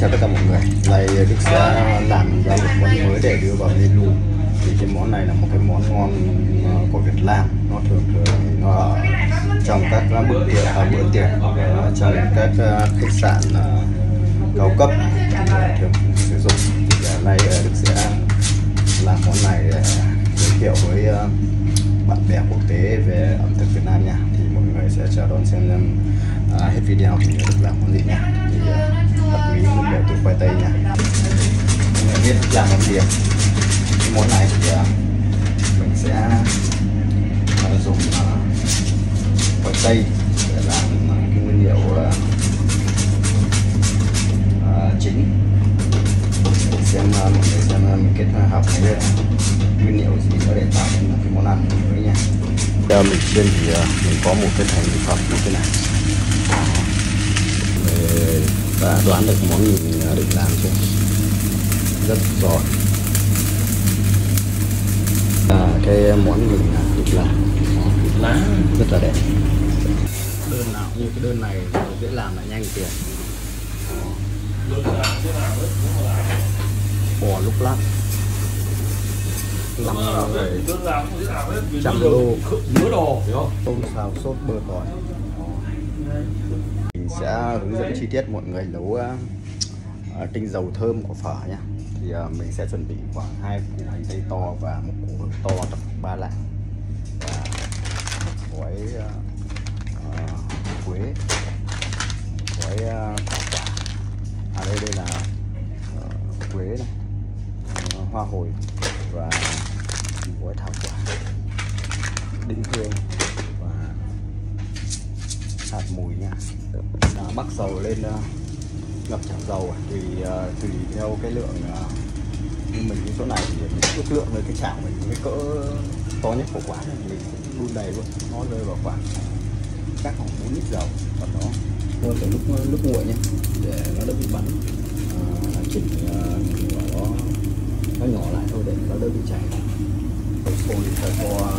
chào tất cả mọi người. Nay đức sẽ làm ra một món mới để đưa vào menu. Thì cái món này là một cái món ngon ờ, của Việt Nam. Nó thường thường nó ở trong các bữa tiệc à bữa tiệc ờ, trong các khách sạn cao cấp thường sử dụng. Thì nay đức sẽ làm món này để giới thiệu với bạn bè quốc tế về ẩm thực Việt Nam nha. Thì mọi người sẽ chờ đón xem hết video thì được làm món gì nha. Thì à, bật mí nguyên liệu từ khoai tây nha. Mình biết làm món gì cái món này thì à, mình sẽ à, dùng à, khoai tây để làm cái nguyên liệu chính. Để xem mình xem mình kết hợp với nguyên liệu gì nữa để tạo nên cái món ăn mới nha. Giờ mình trên thì mình có một cái thành phẩm như thế này. Để đã đoán được món gì mình à, định làm chưa? Rất giỏi. À, cái món mình à, định làm lá rất là đẹp. Đơn nào như cái đơn này dễ làm lại nhanh tiền. Bò lúc đơn làm không dễ làm hết vì Trăm đô. nhớ đồ. Hiểu không tôm xào sốt bơ tỏi mình sẽ hướng dẫn chi tiết mọi người nấu uh, tinh dầu thơm của phở nhé thì uh, mình sẽ chuẩn bị khoảng hai củ hành tây to và một củ hương to tầm ba lạng. Và một gói uh, quế gói uh, thảo quả. À đây đây là uh, quế này uh, hoa hồi và một gói thảo quả. Đinh hương và hạt mùi nha à, bắc dầu lên uh, ngập chảo dầu à, tùy uh, tùy theo cái lượng uh, như mình cái chỗ này thì mình ước lượng với cái chảo mình cái cỡ to nhất của quán này mình cũng đun đầy luôn. Nó rơi vào khoảng các khoảng 4 lít dầu và đó. Mua từ lúc lúc nguội nhé để nó đỡ bị bắn. À, chỉnh uh, nó nó nhỏ lại thôi để nó đỡ bị cháy. Đầu sôi phải có hoa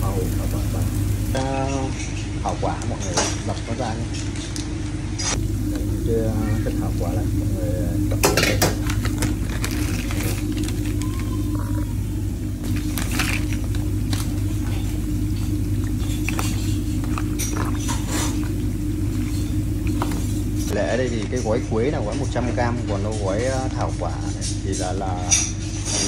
hồng và vào à, hảo quả mọi người dập nó ra nhé chưa thích hợp quá lắm mọi người tập nó ra. đây thì cái gói quế là gói 100 g còn đâu gói ờ, thảo quả này thì là là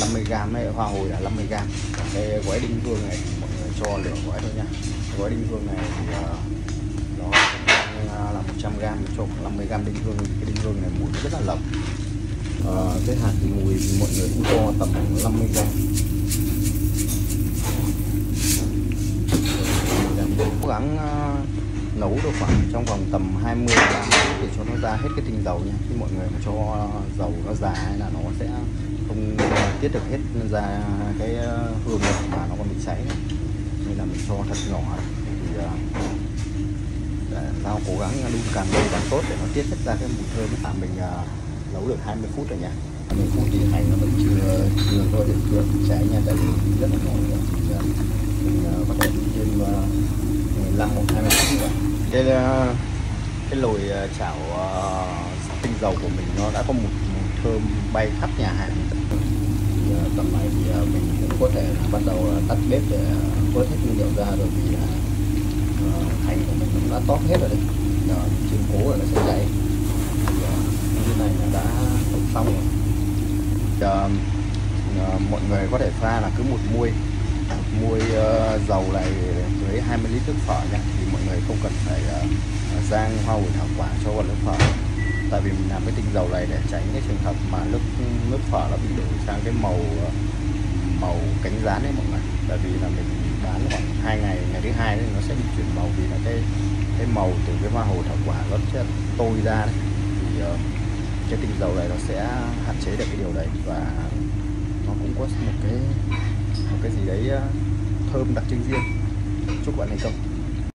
50 g này hoa hồi là 50 g còn cái gói đinh hương này mọi người cho lửa gói thôi nha gói đinh hương này thì ờ, nó cũng là 100 g mình cho 50 g đinh hương cái đinh hương này mùi rất là lộc à, ờ, cái hạt mùi thì mọi người cũng cho tầm 50 g cố gắng ờ, nấu được khoảng trong vòng tầm 20 30 phút để cho nó ra hết cái tinh dầu nha. Khi mọi người mà cho ờ, dầu nó già hay là nó sẽ không tiết được hết ra cái hương mà nó còn bị cháy nên là mình cho thật nhỏ. Thì sao cố gắng đun càng lâu càng tốt để nó tiết hết ra cái mùi thơm. Là mình ờ, nấu được 20 phút rồi nha. 20 phút thì hành nó vẫn chưa chưa có hiện tượng cháy nha tại vì rất là ờ, mình thể thêm uh, 15 hoặc 20 phút nữa. Cái cái lồi chảo tinh dầu của mình nó đã có một mùi thơm bay khắp nhà hàng. Thì, tầm này thì mình cũng có thể bắt đầu tắt bếp để vớt hết nguyên liệu ra rồi vì hành của mình cũng đã tóp hết rồi đấy. Giờ trên cố rồi nó sẽ chạy như dạ, này nó đã ủ xong rồi. Dạ, Giờ, mọi người có thể pha là cứ một muôi. Một muôi uh, dầu này dưới 20 lít nước phở nha. Thì mọi người không cần phải ờ, rang hoa quả thảo quả cho vào nước phở. Tại vì mình làm cái tinh dầu này để tránh cái trường hợp mà nước nước phở nó bị đổi sang cái màu ờ, màu cánh rán đấy mọi người. Tại vì là mình bán khoảng hai ngày hai thì nó sẽ bị chuyển màu vì là cái cái màu từ cái hoa hồ thảo quả nó sẽ tôi ra đấy. Thì ờ, cái tinh dầu này nó sẽ hạn chế được cái điều đấy và nó cũng có một cái một cái gì đấy ờ, thơm đặc trưng riêng. Chúc bạn thành công.